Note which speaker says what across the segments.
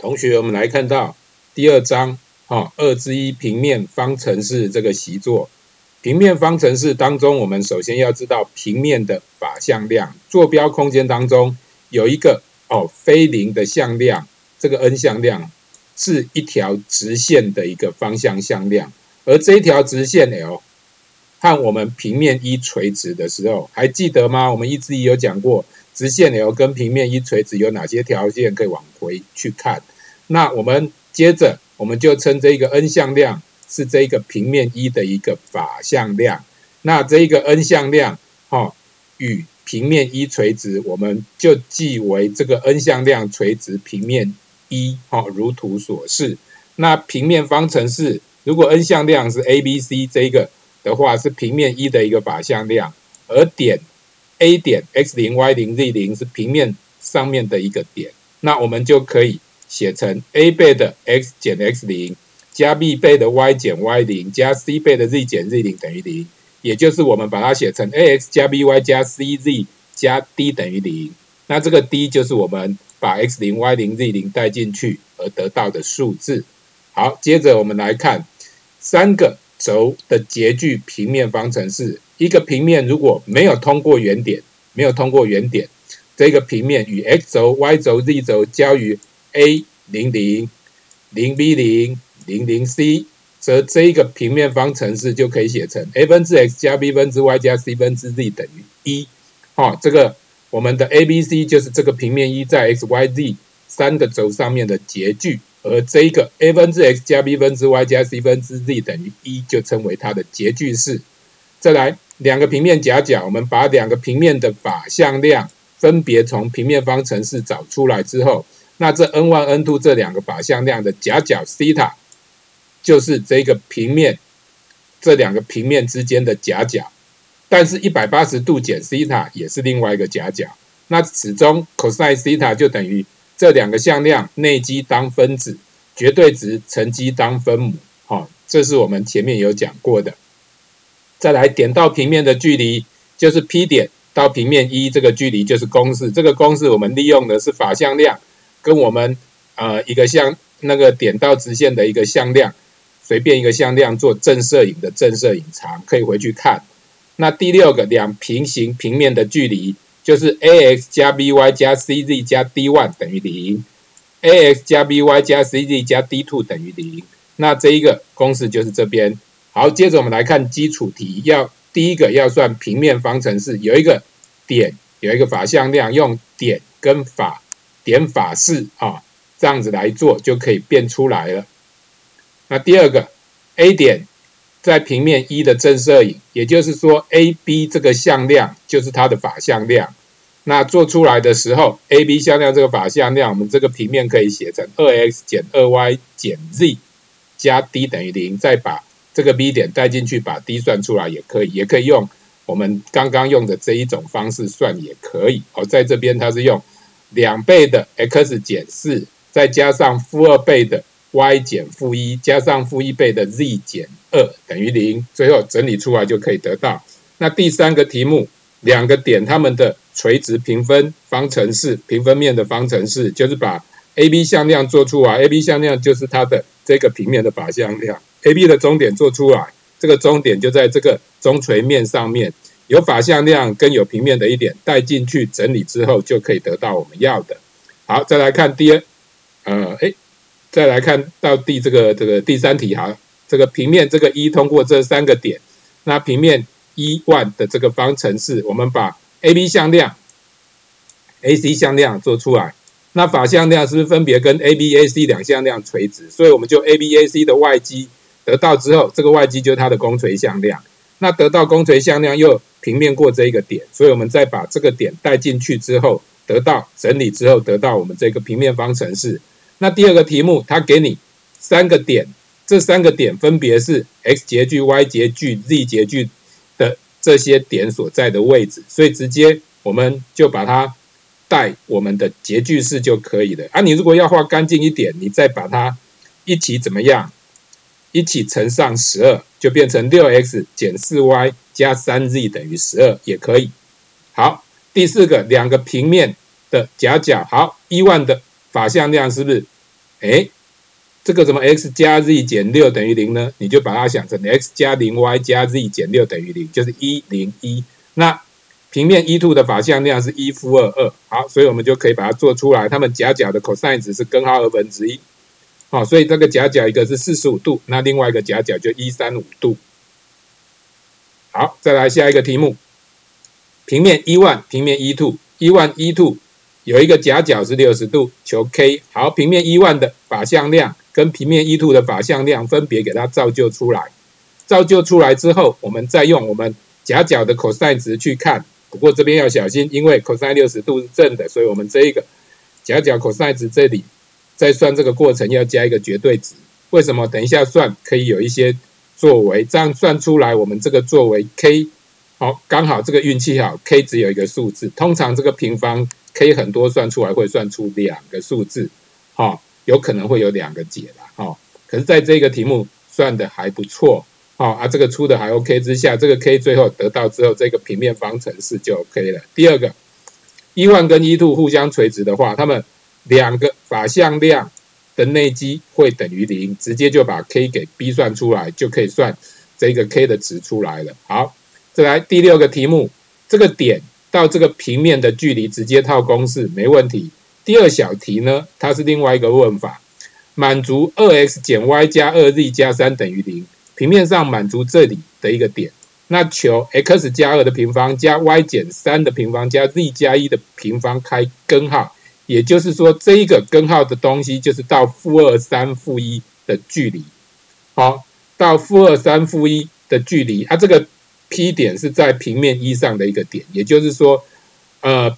Speaker 1: 同学，我们来看到第二章，哈，二之一平面方程式这个习作。平面方程式当中，我们首先要知道平面的法向量。坐标空间当中有一个哦非零的向量，这个 n 向量是一条直线的一个方向向量，而这一条直线 L 和我们平面一垂直的时候，还记得吗？我们一之一有讲过。直线 L 跟平面一垂直有哪些条件可以往回去看？那我们接着我们就称这一个 n 向量是这一个平面一的一个法向量。那这一个 n 向量，哈，与平面一垂直，我们就记为这个 n 向量垂直平面一，哈，如图所示。那平面方程式如果 n 向量是 a、b、c 这一个的话，是平面一的一个法向量，而点。A 点 x 零 y 零 z 零是平面上面的一个点，那我们就可以写成 a 倍的 x 减 x 零加 b 倍的 y 减 y 零加 c 倍的 z 减 z 零等于零，也就是我们把它写成 a x 加 b y 加 c z 加 d 等于零。那这个 d 就是我们把 x 零 y 零 z 零带进去而得到的数字。好，接着我们来看三个轴的截距平面方程式。一个平面如果没有通过原点，没有通过原点，这个平面与 x 轴、y 轴、z 轴交于 a 零零零 b 零零零 c，则这一个平面方程式就可以写成 a 分之 x 加 b 分之 y 加 c 分之 z 等于一。哦，这个我们的 a、b、c 就是这个平面一在 x、y、z 三个轴上面的截距，而这一个 a 分之 x 加 b 分之 y 加 c 分之 z 等于一，就称为它的截距式。再来。两个平面夹角，我们把两个平面的法向量分别从平面方程式找出来之后，那这 n one n two 这两个法向量的夹角西塔，就是这个平面这两个平面之间的夹角，但是一百八十度减西塔也是另外一个夹角，那始终 cos 西塔就等于这两个向量内积当分子，绝对值乘积当分母，好，这是我们前面有讲过的。再来点到平面的距离就是 P 点到平面一这个距离就是公式，这个公式我们利用的是法向量跟我们呃一个向那个点到直线的一个向量，随便一个向量做正摄影的正摄影长，可以回去看。那第六个两平行平面的距离就是 ax 加 by 加 cz 加 d one 等于零，ax 加 by 加 cz 加 d two 等于零。那这一个公式就是这边。好，接着我们来看基础题。要第一个要算平面方程式，有一个点，有一个法向量，用点跟法点法式啊，这样子来做就可以变出来了。那第二个 A 点在平面一的正摄影，也就是说 AB 这个向量就是它的法向量。那做出来的时候，AB 向量这个法向量，我们这个平面可以写成二 x 减二 y 减 z 加 d 等于零，再把这个 B 点带进去，把 D 算出来也可以，也可以用我们刚刚用的这一种方式算也可以。哦，在这边它是用两倍的 x 减四，再加上负二倍的 y 减负一，加上负一倍的 z 减二等于零，最后整理出来就可以得到。那第三个题目，两个点它们的垂直平分方程式，平分面的方程式，就是把 AB 向量做出来，AB 向量就是它的这个平面的法向量。A、B 的中点做出来，这个中点就在这个中垂面上面，有法向量跟有平面的一点带进去整理之后，就可以得到我们要的。好，再来看第二，呃，哎，再来看到第这个这个第三题哈，这个平面这个一通过这三个点，那平面一万的这个方程式，我们把 A、B 向量、A、C 向量做出来，那法向量是不是分别跟 A、B、A、C 两向量垂直？所以我们就 A、B、A、C 的外积。得到之后，这个外积就是它的公垂向量。那得到公垂向量又平面过这一个点，所以我们再把这个点带进去之后，得到整理之后得到我们这个平面方程式。那第二个题目，它给你三个点，这三个点分别是 x 截距、y 截距、z 截距的这些点所在的位置，所以直接我们就把它带我们的截距式就可以了。啊，你如果要画干净一点，你再把它一起怎么样？一起乘上十二，就变成六 x 减四 y 加三 z 等于十二，也可以。好，第四个，两个平面的夹角，好，一万的法向量是不是哎，这个什么 x 加 z 减六等于零呢？你就把它想成 x 加零 y 加 z 减六等于零，就是一零一。那平面 e two 的法向量是一负二二，好，所以我们就可以把它做出来。它们夹角的 cosine 值是根号二分之一，好，所以这个夹角一个是四十五度，那另外一个夹角就一三五度。好，再来下一个题目，平面 e one，平面 e two，e one e two 有一个夹角是六十度，求 k。好，平面 e one 的法向量跟平面 E2 的法向量分别给它造就出来。造就出来之后，我们再用我们夹角的 cosine 值去看。不过这边要小心，因为 cosine 六十度是正的，所以我们这一个夹角 cosine 值这里在算这个过程要加一个绝对值。为什么？等一下算可以有一些作为，这样算出来我们这个作为 k 好，刚好这个运气好，k 只有一个数字。通常这个平方 k 很多算出来会算出两个数字，哈，有可能会有两个解了，哈。可是在这个题目算的还不错。好啊，这个出的还 OK 之下，这个 k 最后得到之后，这个平面方程式就 OK 了。第二个一万跟一兔互相垂直的话，它们两个法向量的内积会等于零，直接就把 k 给逼算出来，就可以算这个 k 的值出来了。好，再来第六个题目，这个点到这个平面的距离直接套公式没问题。第二小题呢，它是另外一个问法，满足二 x 减 y 加二 z 加三等于零。平面上满足这里的一个点，那求 x 加二的平方加 y 减三的平方加 z 加一的平方开根号，也就是说这一个根号的东西就是到负二三负一的距离。好，到负二三负一的距离，它这个 P 点是在平面一上的一个点，也就是说，呃，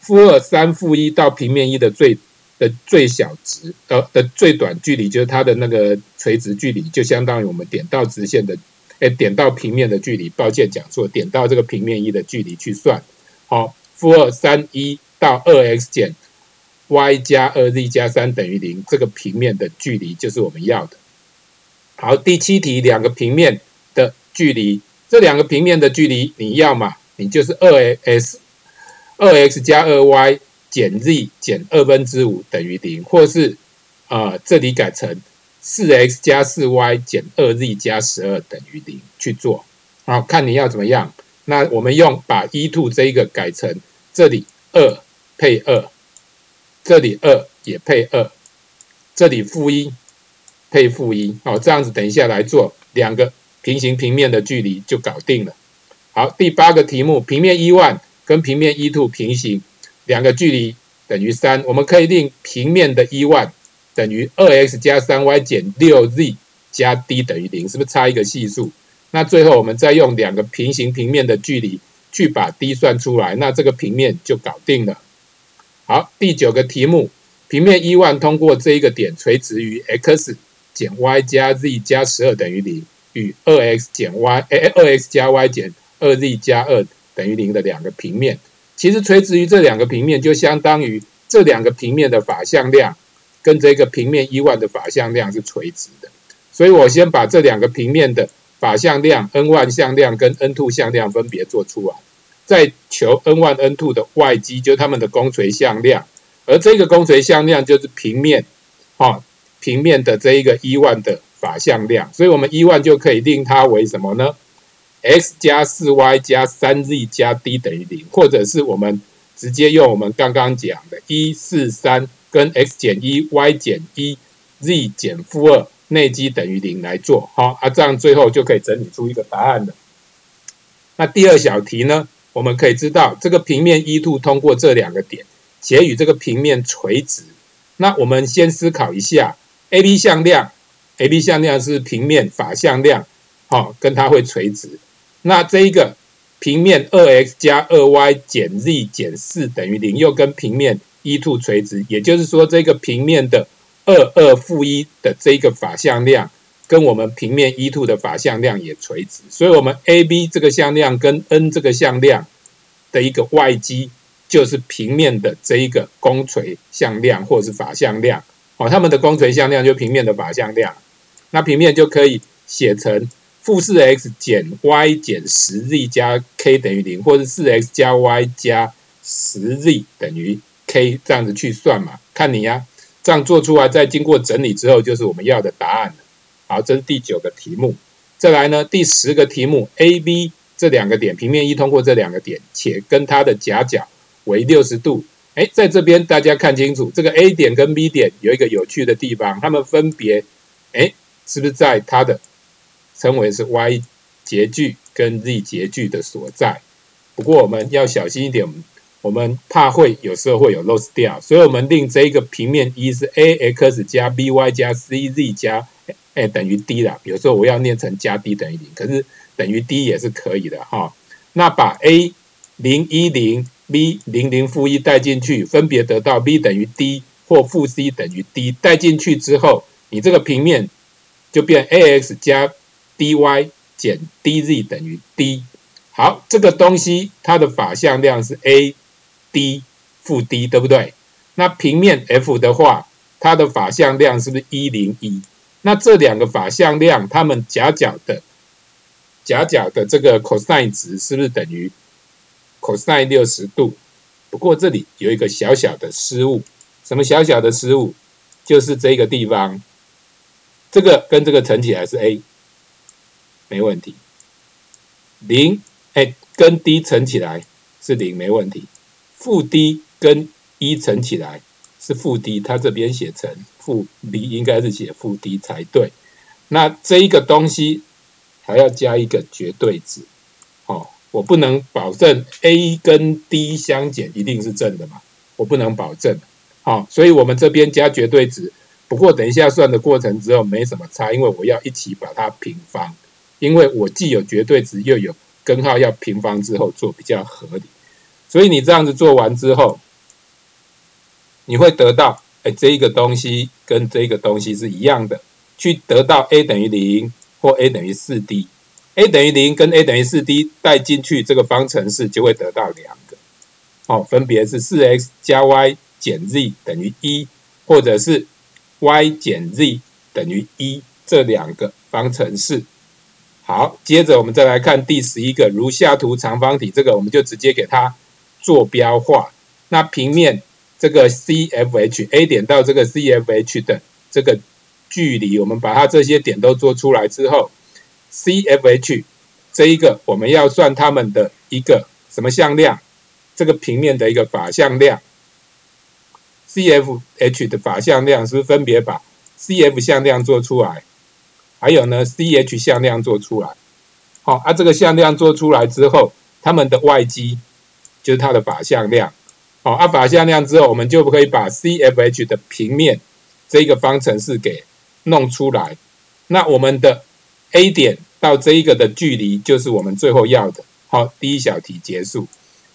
Speaker 1: 负二三负一到平面一的最。的最小值，呃的最短距离就是它的那个垂直距离，就相当于我们点到直线的，哎点到平面的距离。抱歉讲错，点到这个平面一的距离去算。好，负二三一到二 x 减 y 加二 z 加三等于零，这个平面的距离就是我们要的。好，第七题，两个平面的距离，这两个平面的距离你要嘛？你就是二 x 二 x 加二 y。减 z 减二分之五等于零，或是啊这里改成四 x 加四 y 减二 z 加十二等于零去做，好看你要怎么样？那我们用把 e two 这一个改成这里二配二，这里二也配二，这里负一配负一，好这样子等一下来做两个平行平面的距离就搞定了。好，第八个题目，平面 e one 跟平面 e two 平行。两个距离等于三，我们可以令平面的 e one 等于二 x 加三 y 减六 z 加 d 等于零，是不是差一个系数？那最后我们再用两个平行平面的距离去把 d 算出来，那这个平面就搞定了。好，第九个题目，平面 e one 通过这一个点垂直于 x 减 y 加 z 加十二等于零，与二 x 减 y 哎二 x 加 y 减二 z 加二等于零的两个平面。其实垂直于这两个平面，就相当于这两个平面的法向量跟这个平面一万的法向量是垂直的。所以我先把这两个平面的法向量 n one 向量跟 n two 向量分别做出来，再求 n one n two 的 y 积，就它们的公垂向量。而这个公垂向量就是平面，哦，平面的这一个一万的法向量。所以我们一万就可以定它为什么呢？x 加四 y 加三 z 加 d 等于零，或者是我们直接用我们刚刚讲的一四三跟 x 减一 y 减一 z 减负二内积等于零来做，好啊，这样最后就可以整理出一个答案了。那第二小题呢，我们可以知道这个平面 e two 通过这两个点，且与这个平面垂直。那我们先思考一下，AB 向量，AB 向量是平面法向量，好，跟它会垂直。那这一个平面二 x 加二 y 减 z 减四等于零，又跟平面 e two 垂直，也就是说这个平面的二二负一的这一个法向量，跟我们平面 e two 的法向量也垂直，所以我们 AB 这个向量跟 n 这个向量的一个 y 积，就是平面的这一个公垂向量或者是法向量，哦，它们的公垂向量就平面的法向量，那平面就可以写成。负四 x 减 y 减十 z 加 k 等于零，或者四 x 加 y 加十 z 等于 k，这样子去算嘛？看你呀。这样做出来，再经过整理之后，就是我们要的答案了。好，这是第九个题目。再来呢，第十个题目，A、B 这两个点，平面一通过这两个点，且跟它的夹角为六十度。哎，在这边大家看清楚，这个 A 点跟 B 点有一个有趣的地方，它们分别，哎，是不是在它的称为是 Y 截距跟 Z 截距的所在？不过我们要小心一点。我们怕会有时候会有 loss 掉，所以我们令这一个平面一是 a x 加 b y 加 c z 加哎等于 d 啦。有时候我要念成加 d 等于零，可是等于 d 也是可以的哈。那把 a 零一零 b 零零负一带进去，分别得到 b 等于 d 或负 c 等于 d 带进去之后，你这个平面就变 a x 加 d y 减 d z 等于 d。好，这个东西它的法向量是 a。d 负 d 对不对？那平面 F 的话，它的法向量是不是一零一？那这两个法向量，它们夹角的夹角的这个 cosine 值是不是等于 cosine 六十度？不过这里有一个小小的失误，什么小小的失误？就是这个地方，这个跟这个乘起来是 a，没问题。零哎，跟 d 乘起来是零，没问题。负 d 跟一乘起来是负 d，它这边写成负 b，应该是写负 d 才对。那这一个东西还要加一个绝对值，哦，我不能保证 a 跟 d 相减一定是正的嘛，我不能保证，好，所以我们这边加绝对值。不过等一下算的过程之后没什么差，因为我要一起把它平方，因为我既有绝对值又有根号要平方之后做比较合理。所以你这样子做完之后，你会得到，哎，这一个东西跟这个东西是一样的，去得到 a 等于零或 a 等于四 d，a 等于零跟 a 等于四 d 带进去这个方程式就会得到两个，哦，分别是四 x 加 y 减 z 等于一，或者是 y 减 z 等于一这两个方程式。好，接着我们再来看第十一个，如下图长方体，这个我们就直接给它。坐标化，那平面这个 C F H A 点到这个 C F H 的这个距离，我们把它这些点都做出来之后，C F H 这一个我们要算它们的一个什么向量？这个平面的一个法向量，C F H 的法向量是不是分别把 C F 向量做出来，还有呢 C H 向量做出来？好，啊这个向量做出来之后，它们的外积。就是它的法向量，好，啊法向量之后，我们就可以把 C F H 的平面这个方程式给弄出来。那我们的 A 点到这一个的距离，就是我们最后要的。好，第一小题结束。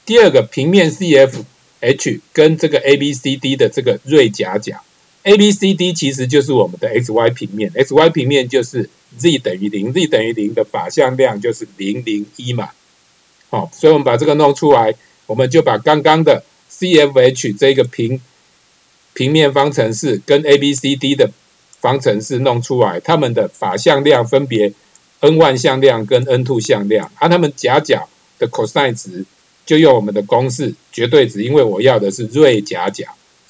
Speaker 1: 第二个平面 C F H 跟这个 A B C D 的这个锐夹角，A B C D 其实就是我们的 X Y 平面，X Y 平面就是 Z 等于零，Z 等于零的法向量就是零零一嘛。好，所以我们把这个弄出来。我们就把刚刚的 C F H 这个平平面方程式跟 A B C D 的方程式弄出来，它们的法向量分别 n 万向量跟 n two 向量，而它们夹角的 cosine 值就用我们的公式绝对值，因为我要的是锐夹角，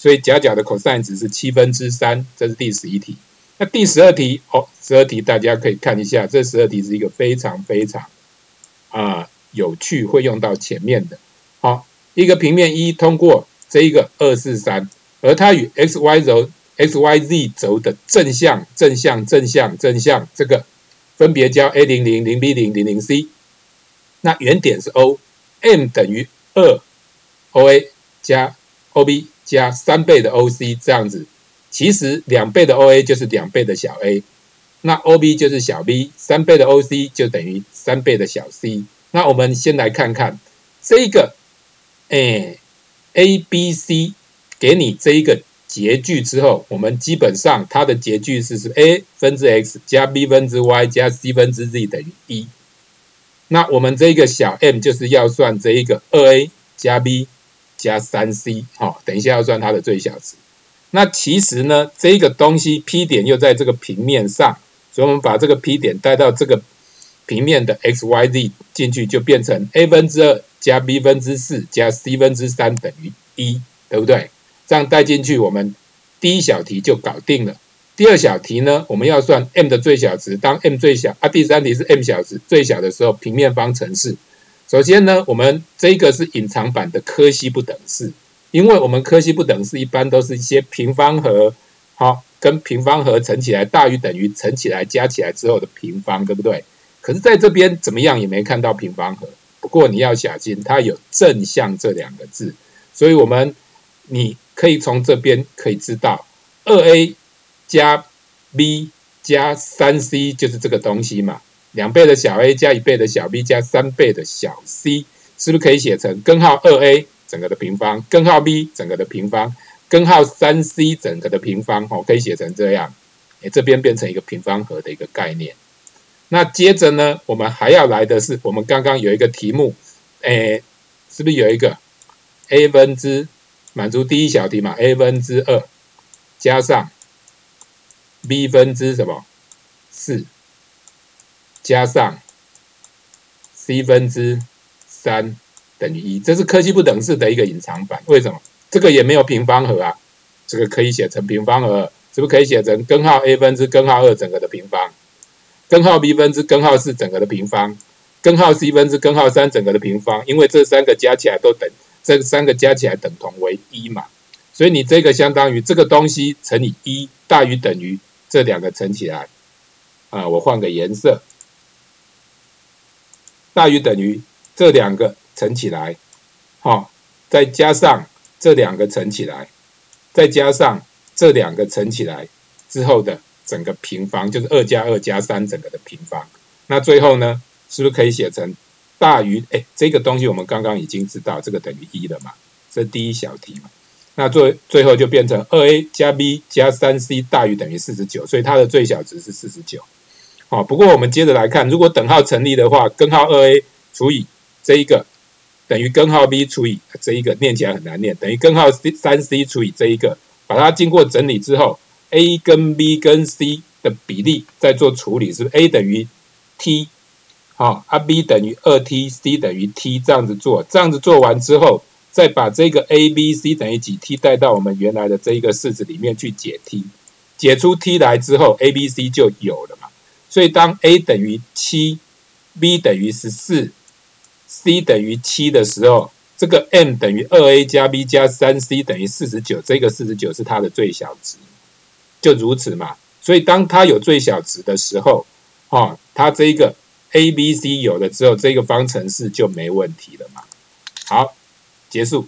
Speaker 1: 所以夹角的 cosine 值是七分之三。这是第十一题。那第十二题哦，十二题大家可以看一下，这十二题是一个非常非常啊有趣，会用到前面的。好，一个平面一通过这一个二四三，而它与 x y 轴 x y z 轴的正向正向正向正向这个分别交 a 零零零 b 零零零 c，那原点是 O，m 等于二 o a 加 o b 加三倍的 o c 这样子，其实两倍的 o a 就是两倍的小 a，那 o b 就是小 b，三倍的 o c 就等于三倍的小 c。那我们先来看看这一个。哎，a b c 给你这一个截距之后，我们基本上它的截距是是 a 分之 x 加 b 分之 y 加 c 分之 z 等于一。那我们这一个小 m 就是要算这一个二 a 加 b 加三 c，好，等一下要算它的最小值。那其实呢，这个东西 P 点又在这个平面上，所以我们把这个 P 点带到这个平面的 x y z 进去，就变成 a 分之二。加 b 分之四加 c 分之三等于一，对不对？这样带进去，我们第一小题就搞定了。第二小题呢，我们要算 m 的最小值，当 m 最小啊，第三题是 m 小值最小的时候，平面方程式。首先呢，我们这个是隐藏版的柯西不等式，因为我们柯西不等式一般都是一些平方和好跟平方和乘起来大于等于乘起来加起来之后的平方，对不对？可是在这边怎么样也没看到平方和，不过你要小心，它有正向这两个字，所以我们你可以从这边可以知道二 a。加 b 加三 c 就是这个东西嘛，两倍的小 a 加一倍的小 b 加三倍的小 c，是不是可以写成根号二 a 整个的平方，根号 b 整个的平方，根号三 c 整个的平方？哦，可以写成这样，哎，这边变成一个平方和的一个概念。那接着呢，我们还要来的是，我们刚刚有一个题目，哎，是不是有一个 a 分之满足第一小题嘛？a 分之二加上。b 分之什么四加上 c 分之三等于一，这是柯西不等式的一个隐藏版。为什么？这个也没有平方和啊，这个可以写成平方和，是不是可以写成根号 a 分之根号二整个的平方，根号 b 分之根号四整个的平方，根号 c 分之根号三整个的平方？因为这三个加起来都等，这三个加起来等同为一嘛，所以你这个相当于这个东西乘以一大于等于。这两个乘起来，啊，我换个颜色，大于等于这两个乘起来，好，再加上这两个乘起来，再加上这两个乘起来之后的整个平方，就是二加二加三整个的平方。那最后呢，是不是可以写成大于？哎，这个东西我们刚刚已经知道，这个等于一了嘛？这第一小题嘛。那最最后就变成二 a 加 b 加三 c 大于等于四十九，所以它的最小值是四十九。好，不过我们接着来看，如果等号成立的话，根号二 a 除以这一个等于根号 b 除以这一个，念起来很难念，等于根号 c 三 c 除以这一个，把它经过整理之后，a 跟 b 跟 c 的比例再做处理，是不是 a 等于 t，好，啊 b 等于二 t，c 等于 t，这样子做，这样子做完之后。再把这个 a b c 等于几 t 带到我们原来的这一个式子里面去解 t，解出 t 来之后，a b c 就有了。所以当 a 等于七，b 等于十四，c 等于七的时候，这个 m 等于二 a 加 b 加三 c 等于四十九，这个四十九是它的最小值，就如此嘛。所以当它有最小值的时候，哦，它这一个 a b c 有了之后，这个方程式就没问题了嘛。好。结束。